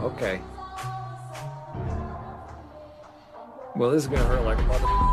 Okay. Well, this is gonna hurt like a mother.